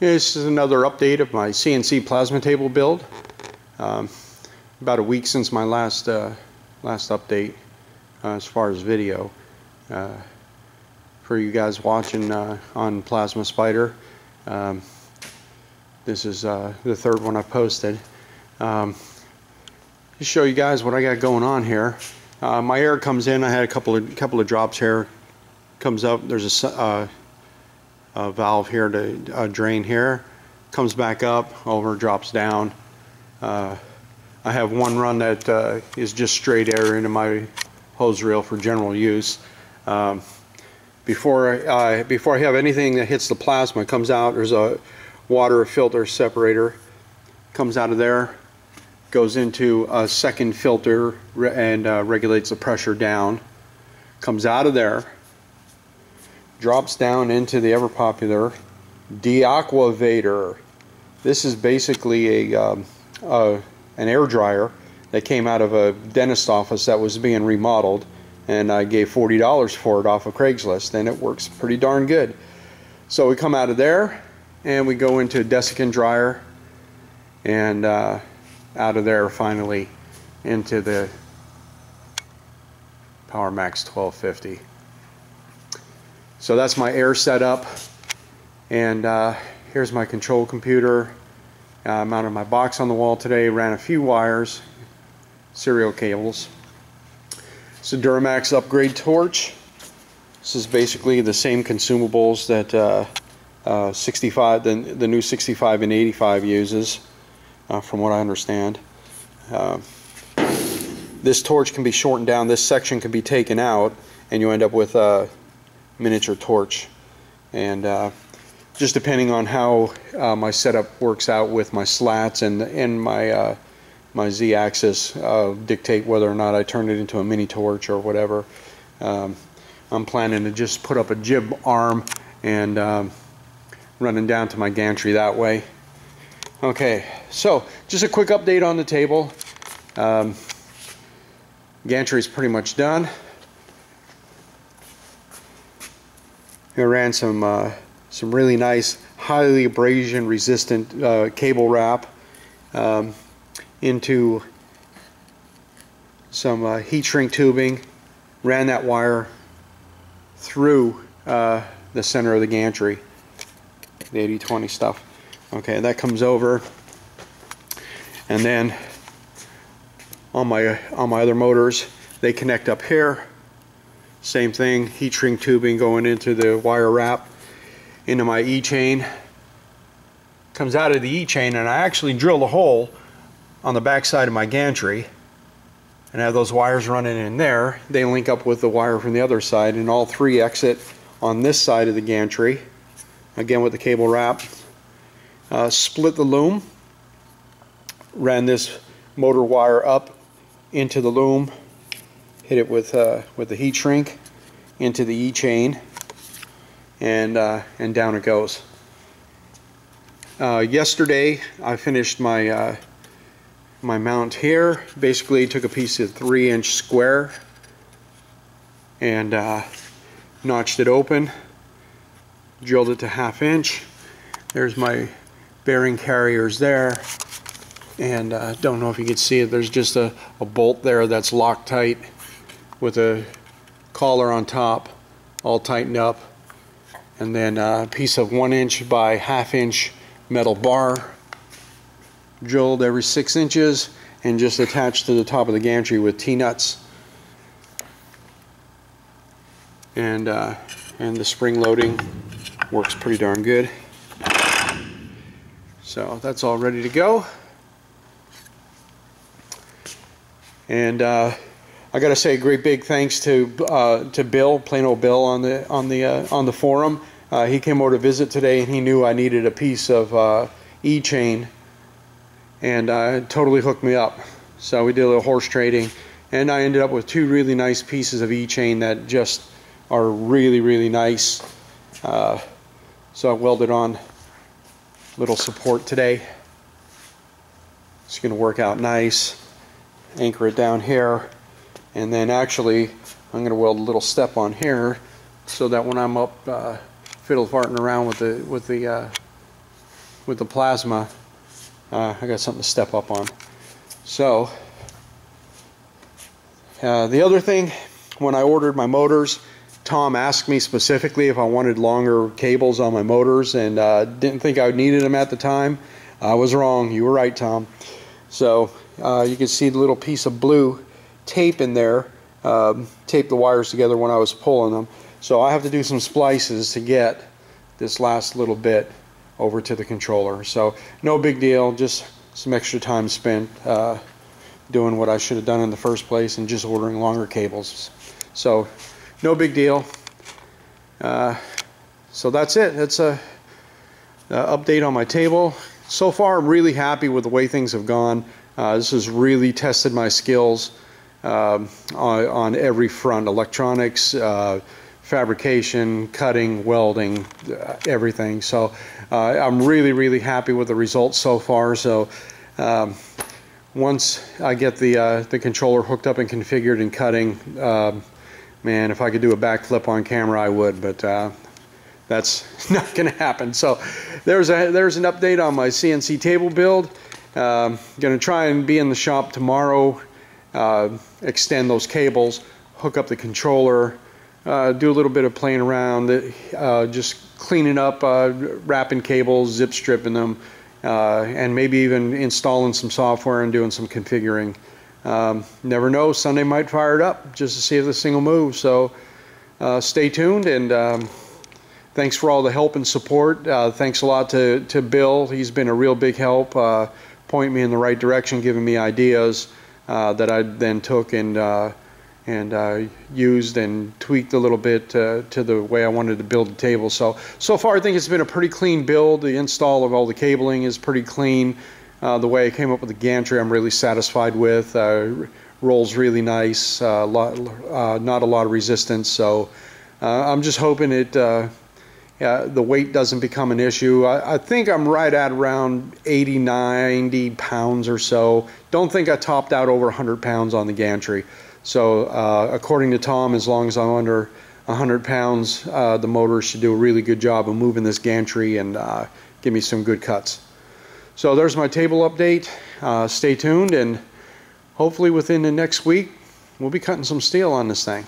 This is another update of my CNC plasma table build. Um, about a week since my last uh, last update uh, as far as video. Uh, for you guys watching uh, on Plasma Spider, um, this is uh, the third one I posted. Um, to show you guys what I got going on here. Uh, my air comes in. I had a couple of couple of drops here. Comes up. There's a uh, valve here to uh, drain here. Comes back up, over, drops down. Uh, I have one run that uh, is just straight air into my hose reel for general use. Um, before, I, before I have anything that hits the plasma, comes out, there's a water filter separator. Comes out of there, goes into a second filter and regulates the pressure down. Comes out of there, drops down into the ever popular Deaquavator. This is basically a, um, an air dryer that came out of a dentist office that was being remodeled and I gave $40 for it off of Craigslist and it works pretty darn good. So we come out of there and we go into a desiccant dryer and uh, out of there finally into the PowerMax 1250. So that's my air setup. And uh, here's my control computer. Uh, mounted my box on the wall today, ran a few wires, serial cables. It's a Duramax upgrade torch. This is basically the same consumables that uh, uh 65, the, the new 65 and 85 uses, uh, from what I understand. Uh, this torch can be shortened down, this section can be taken out, and you end up with a miniature torch. And uh, just depending on how uh, my setup works out with my slats and, and my, uh, my Z-axis uh, dictate whether or not I turn it into a mini torch or whatever. Um, I'm planning to just put up a jib arm and um, running down to my gantry that way. Okay, so just a quick update on the table. Um, gantry is pretty much done. I ran some uh, some really nice, highly abrasion resistant uh, cable wrap um, into some uh, heat shrink tubing. Ran that wire through uh, the center of the gantry, the 8020 stuff. Okay, that comes over, and then on my on my other motors, they connect up here same thing, heat shrink tubing going into the wire wrap into my E-chain. Comes out of the E-chain and I actually drilled a hole on the back side of my gantry and have those wires running in there. They link up with the wire from the other side and all three exit on this side of the gantry. Again with the cable wrap. Uh, split the loom. Ran this motor wire up into the loom hit it with uh, with the heat shrink into the E-chain and uh, and down it goes. Uh, yesterday I finished my uh, my mount here. Basically took a piece of three inch square and uh, notched it open, drilled it to half inch. There's my bearing carriers there and uh, don't know if you can see it there's just a, a bolt there that's Loctite with a collar on top all tightened up and then a piece of one inch by half inch metal bar drilled every six inches and just attached to the top of the gantry with T-nuts and uh, and the spring loading works pretty darn good. So that's all ready to go. And uh, I got to say a great big thanks to uh, to Bill, plain old Bill on the on the uh, on the forum. Uh, he came over to visit today, and he knew I needed a piece of uh, e-chain, and uh, totally hooked me up. So we did a little horse trading, and I ended up with two really nice pieces of e-chain that just are really really nice. Uh, so I welded on little support today. It's going to work out nice. Anchor it down here and then actually I'm going to weld a little step on here so that when I'm up uh, fiddle farting around with the with the uh, with the plasma, uh, I got something to step up on. So, uh, the other thing, when I ordered my motors, Tom asked me specifically if I wanted longer cables on my motors and uh, didn't think I needed them at the time. I was wrong. You were right, Tom. So uh, you can see the little piece of blue tape in there, um, tape the wires together when I was pulling them. So I have to do some splices to get this last little bit over to the controller. So no big deal, just some extra time spent uh, doing what I should have done in the first place and just ordering longer cables. So no big deal. Uh, so that's it. That's a, a, update on my table. So far, I'm really happy with the way things have gone. Uh, this has really tested my skills um, on, on, every front: electronics, uh, fabrication, cutting, welding, uh, everything. So uh, I'm really, really happy with the results so far. So. Um, once I get the uh, the controller hooked up and configured and cutting, um, man, if I could do a backflip on camera, I would, but uh, that's not going to happen. So there's a there's an update on my CNC table build. Um, going to try and be in the shop tomorrow, uh, extend those cables, hook up the controller, uh, do a little bit of playing around, uh, just cleaning up, uh, wrapping cables, zip stripping them, uh, and maybe even installing some software and doing some configuring. Um, never know, Sunday might fire it up just to see if this thing will move. So stay tuned and um, thanks for all the help and support. Thanks a lot to, to Bill. He's been a real big help, pointing me in the right direction, giving me ideas that I then took and uh, and uh, used and tweaked a little bit to the way I wanted to build the table. So so far, I think it's been a pretty clean build. The install of all the cabling is pretty clean. Uh, the way I came up with the gantry, I'm really satisfied with. Uh, rolls really nice, uh, lot, uh, not a lot of resistance. So uh, I'm just hoping it, uh, the weight doesn't become an issue. I, I, think I'm right at around 80, 90 pounds or so. Don't think I topped out over 100 pounds on the gantry. So according to Tom, as long as I'm under 100 pounds, the motor should do a really good job of moving this gantry and give me some good cuts. So there's my table update. Uh, stay tuned and hopefully within the next week we'll be cutting some steel on this thing.